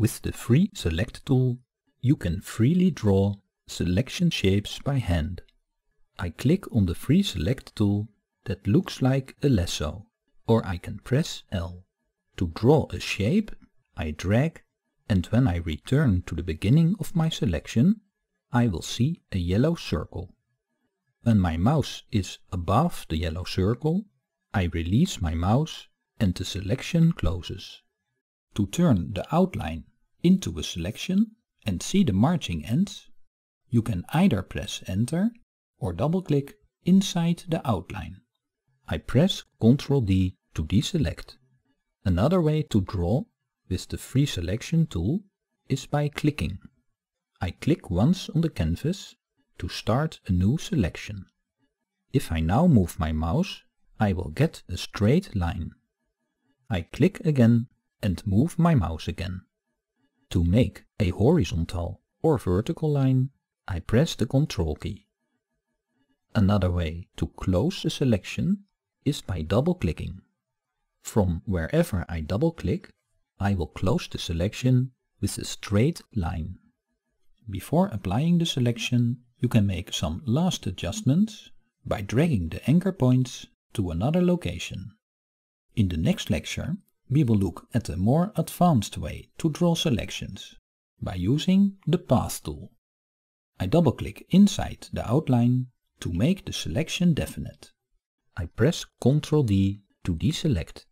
With the free Select tool, you can freely draw selection shapes by hand. I click on the free Select tool that looks like a lasso, or I can press L. To draw a shape, I drag and when I return to the beginning of my selection, I will see a yellow circle. When my mouse is above the yellow circle, I release my mouse and the selection closes. To turn the outline into a selection and see the marching ants, you can either press Enter or double-click inside the outline. I press Ctrl D to deselect. Another way to draw with the free selection tool is by clicking. I click once on the canvas to start a new selection. If I now move my mouse, I will get a straight line. I click again and move my mouse again. To make a horizontal or vertical line, I press the Ctrl key. Another way to close a selection is by double-clicking. From wherever I double-click, I will close the selection with a straight line. Before applying the selection, you can make some last adjustments by dragging the anchor points to another location. In the next lecture, we will look at a more advanced way to draw selections by using the Path tool. I double-click inside the outline to make the selection definite. I press Ctrl D to deselect.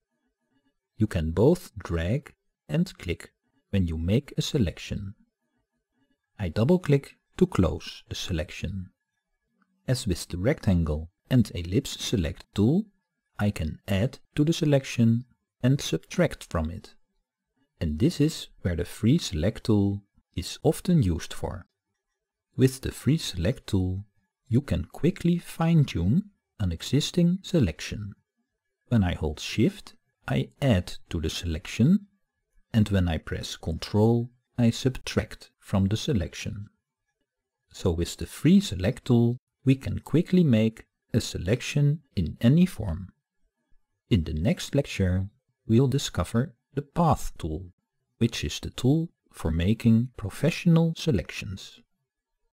You can both drag and click when you make a selection. I double-click to close the selection. As with the rectangle and ellipse select tool, I can add to the selection and subtract from it. And this is where the free select tool is often used for. With the free select tool, you can quickly fine-tune an existing selection. When I hold shift, I add to the selection and when I press Ctrl, I subtract from the selection. So with the free select tool, we can quickly make a selection in any form. In the next lecture, we'll discover the Path tool, which is the tool for making professional selections.